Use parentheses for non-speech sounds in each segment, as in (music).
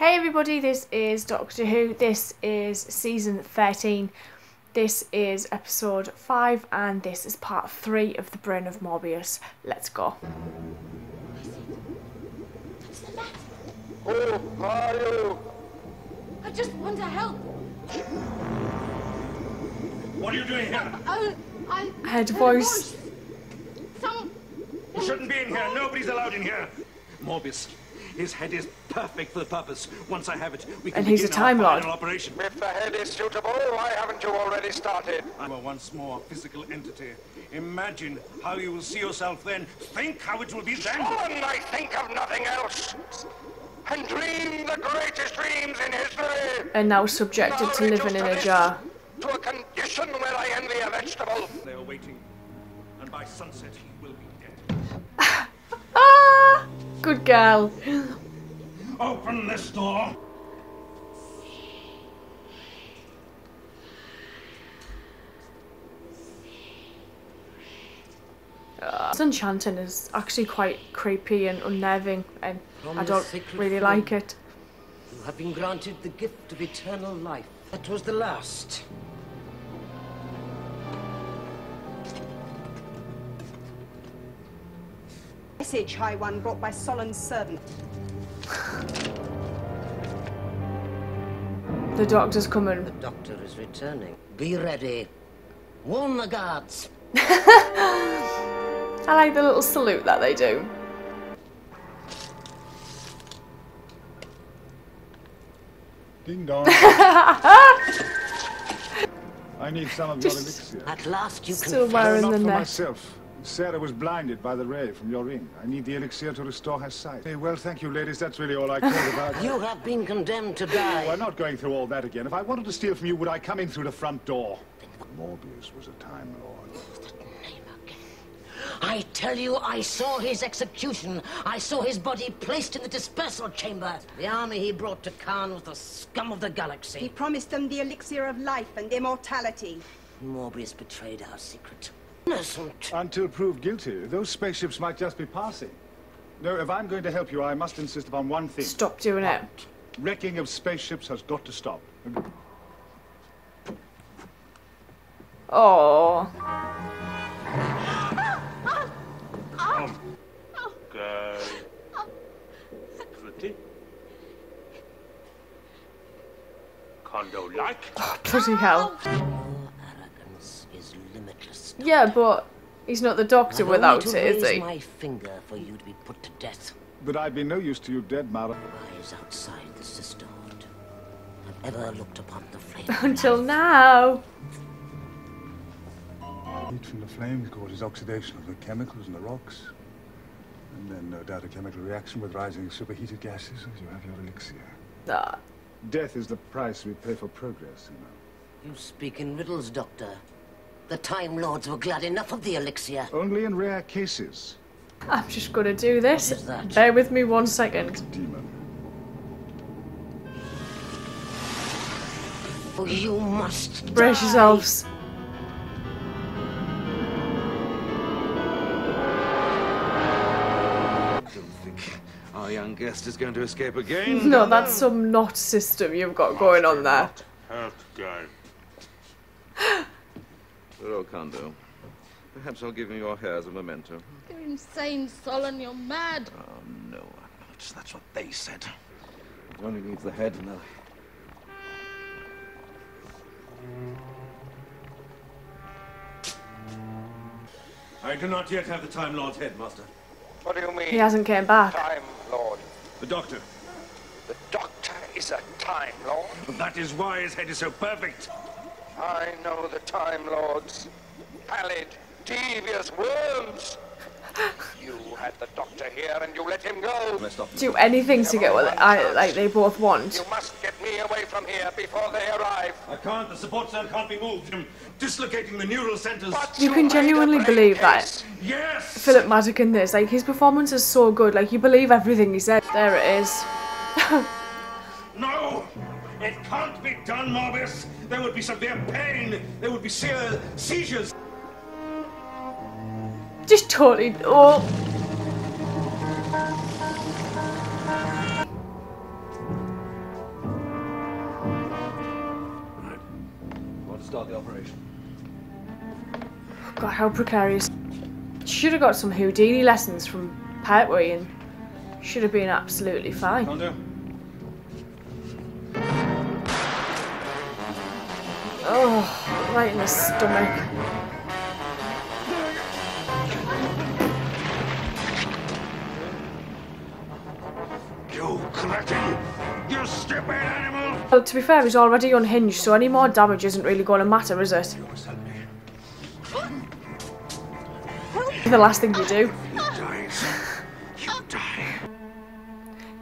Hey everybody, this is Doctor Who. This is season 13. This is episode 5 and this is part 3 of The Brain of Morbius. Let's go. What's the matter? Who are you? I just want to help. What are you doing here? Oh, I I had a heard voice. Some. You shouldn't be in here. Nobody's allowed in here. Morbius. His head is perfect for the purpose. Once I have it, we can And he's a begin Time our Lord. final operation. If the head is suitable, why haven't you already started? I'm a once more physical entity. Imagine how you will see yourself then. Think how it will be then. One I think of nothing else. And dream the greatest dreams in history. And now subjected Now to living in a jar. To a condition where I envy a vegetable. They are waiting. And by sunset, he will be dead. (laughs) Good girl. Open this door. Enchanting is actually quite creepy and unnerving and From I don't sacred really flame. like it. You have been granted the gift of eternal life. That was the last. Message, High One, brought by Solon's servant. The doctor's coming. The doctor is returning. Be ready. Warn the guards. (laughs) I like the little salute that they do. Ding dong. (laughs) I need some of your elixir. At last you Still can wearing Not the for net. myself. Sarah was blinded by the ray from your ring. I need the elixir to restore her sight. Hey, well, thank you, ladies. That's really all I cared (laughs) about. You have been condemned to Oh, die. I'm not going through all that again. If I wanted to steal from you, would I come in through the front door? Morbius was a Time Lord. Name again. I tell you, I saw his execution. I saw his body placed in the dispersal chamber. The army he brought to Karn was the scum of the galaxy. He promised them the elixir of life and immortality. Morbius betrayed our secret. Innocent. Until proved guilty, those spaceships might just be passing. No, if I'm going to help you, I must insist upon one thing. Stop doing it. Wrecking of spaceships has got to stop. Oh, Go. Pretty. Condo like. bloody oh, hell. Yeah, but he's not the doctor I've without only it, to is raise he? my finger for you to be put to death. But I'd be no use to you dead, Maren. Rise outside the sisterhood. Have ever looked upon the flame. (laughs) Until life. now. Heat from the flames causes oxidation of the chemicals in the rocks. And then, no doubt, a chemical reaction with rising superheated gases as you have your elixir. Ah, Death is the price we pay for progress, you know. You speak in riddles, Doctor. The Time Lords were glad enough of the elixir. Only in rare cases. I'm just gonna do this. What is that? Bear with me one second. Demon. Oh, you must Brace die. yourselves. Don't think our young guest is going to escape again. No, that's some knot system you've got going on there. Health guy. Well, Condo, perhaps I'll give you your hair as a memento. You're insane, Solon. You're mad. Oh, no, I'm not. That's what they said. It only needs the head, Nelly. I do not yet have the Time Lord's head, Master. What do you mean? He hasn't came back. Time Lord. The Doctor. The Doctor is a Time Lord. That is why his head is so perfect. I know the Time Lords. Pallid, devious worms. You had the Doctor here and you let him go. Do anything to get what I like they both want. You must get me away from here before they arrive. I can't. The support cell can't be moved. I'm dislocating the neural centers. But You can genuinely brain believe that. Yes. Philip Madoc in this, like his performance is so good. Like you believe everything he said. There it is. (laughs) No! It can't be done, Morbius! There would be severe pain. There would be se seizures. Just totally. Oh. Right. Want to start the operation? Oh, God, how precarious. Should have got some Houdini lessons from Pertwee and should have been absolutely fine. Oh, right in the stomach. You cretin! You stupid animal! Well, to be fair, he's already unhinged, so any more damage isn't really going to matter, is it? You must help me. The last thing you do.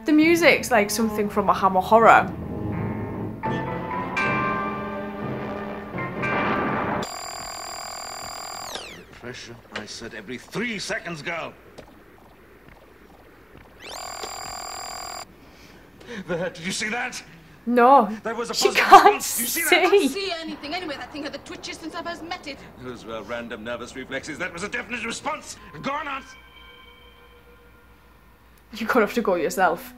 The music's like something from a Hammer horror. Pressure, I said every three seconds, girl. There, did you see that? No, That was a she positive can't response. You see that? I see. see anything. Anyway, that thing had the twitches since I first met it. Those were uh, random nervous reflexes. That was a definite response. Go on, Aunt. You're gonna have to go yourself.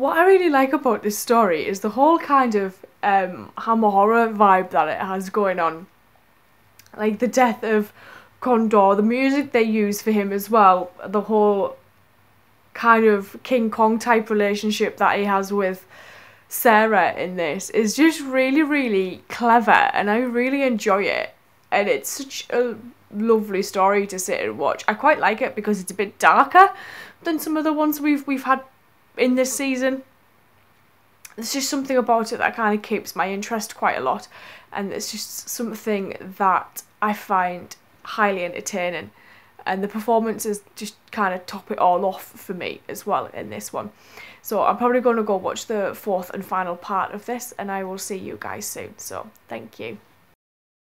What I really like about this story is the whole kind of um, Hammer horror vibe that it has going on. Like the death of Condo, the music they use for him as well, the whole kind of King Kong type relationship that he has with Sarah in this is just really, really clever and I really enjoy it. And it's such a lovely story to sit and watch. I quite like it because it's a bit darker than some of the ones we've we've had in this season. There's just something about it that kind of keeps my interest quite a lot, and it's just something that I find highly entertaining. And the performances just kind of top it all off for me as well in this one. So I'm probably going to go watch the fourth and final part of this, and I will see you guys soon. So thank you.